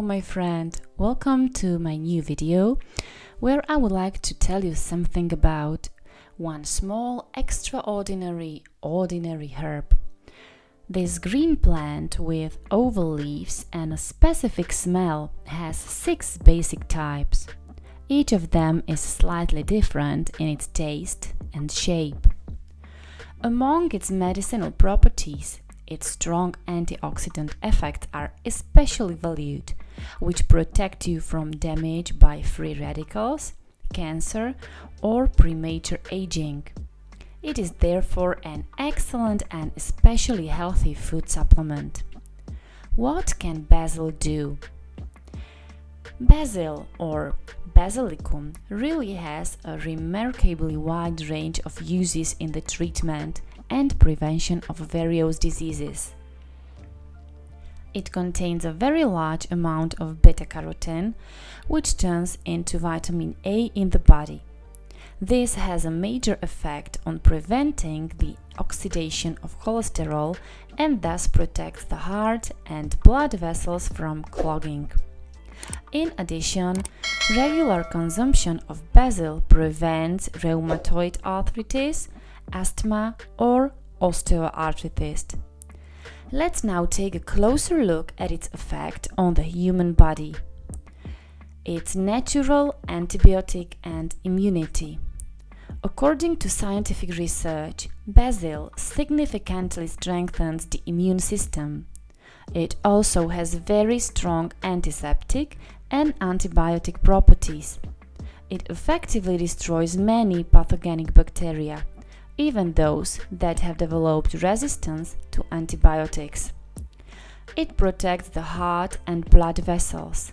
Hello my friend, welcome to my new video where I would like to tell you something about one small, extraordinary, ordinary herb. This green plant with oval leaves and a specific smell has six basic types. Each of them is slightly different in its taste and shape. Among its medicinal properties, its strong antioxidant effects are especially valued, which protect you from damage by free radicals, cancer, or premature aging. It is therefore an excellent and especially healthy food supplement. What can basil do? Basil or basilicum really has a remarkably wide range of uses in the treatment and prevention of various diseases. It contains a very large amount of beta carotene, which turns into vitamin A in the body. This has a major effect on preventing the oxidation of cholesterol and thus protects the heart and blood vessels from clogging. In addition, regular consumption of basil prevents rheumatoid arthritis, asthma, or osteoarthritis. Let's now take a closer look at its effect on the human body. Its natural antibiotic and immunity. According to scientific research, basil significantly strengthens the immune system. It also has very strong antiseptic and antibiotic properties. It effectively destroys many pathogenic bacteria, even those that have developed resistance to antibiotics. It protects the heart and blood vessels.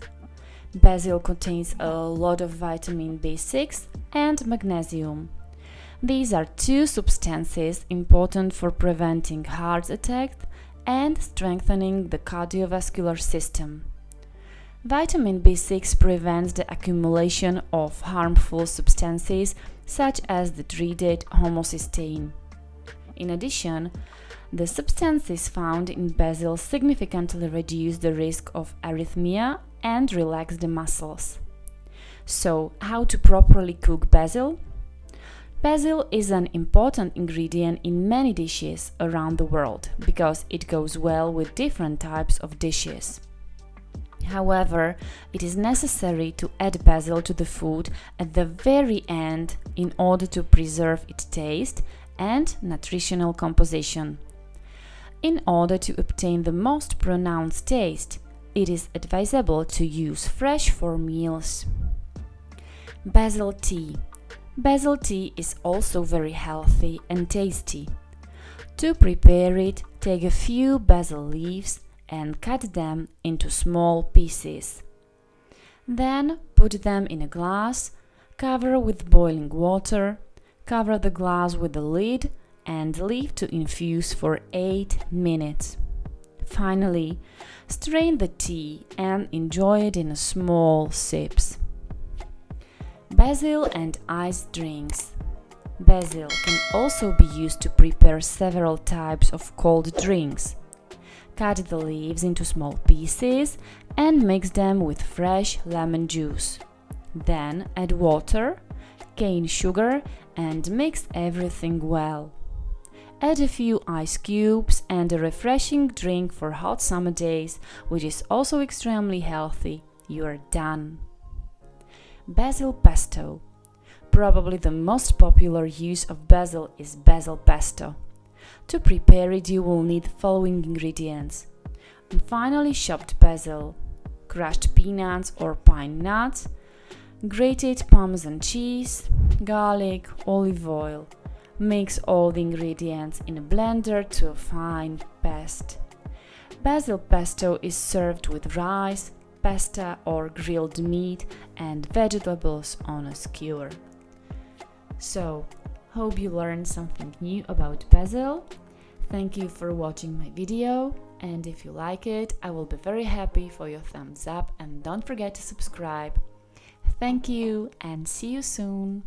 Basil contains a lot of vitamin B6 and magnesium. These are two substances important for preventing heart attacks and strengthening the cardiovascular system. Vitamin B6 prevents the accumulation of harmful substances such as the dreaded homocysteine. In addition, the substances found in basil significantly reduce the risk of arrhythmia and relax the muscles. So, how to properly cook basil? Basil is an important ingredient in many dishes around the world because it goes well with different types of dishes. However, it is necessary to add basil to the food at the very end in order to preserve its taste and nutritional composition. In order to obtain the most pronounced taste, it is advisable to use fresh for meals. Basil tea. Basil tea is also very healthy and tasty. To prepare it, take a few basil leaves and cut them into small pieces. Then put them in a glass, cover with boiling water, cover the glass with a lid and leave to infuse for 8 minutes. Finally, strain the tea and enjoy it in small sips. Basil and iced drinks. Basil can also be used to prepare several types of cold drinks. Cut the leaves into small pieces and mix them with fresh lemon juice. Then add water, cane sugar and mix everything well. Add a few ice cubes and a refreshing drink for hot summer days, which is also extremely healthy. You are done. Basil pesto. Probably the most popular use of basil is basil pesto. To prepare it you will need the following ingredients. And finally chopped basil, crushed peanuts or pine nuts, grated parmesan cheese, garlic, olive oil. Mix all the ingredients in a blender to a fine paste. Basil pesto is served with rice, pasta or grilled meat and vegetables on a skewer. So, Hope you learned something new about basil. Thank you for watching my video and if you like it, I will be very happy for your thumbs up and don't forget to subscribe. Thank you and see you soon!